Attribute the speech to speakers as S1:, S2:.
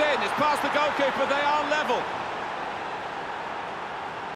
S1: it in. It's past the goalkeeper. They are level.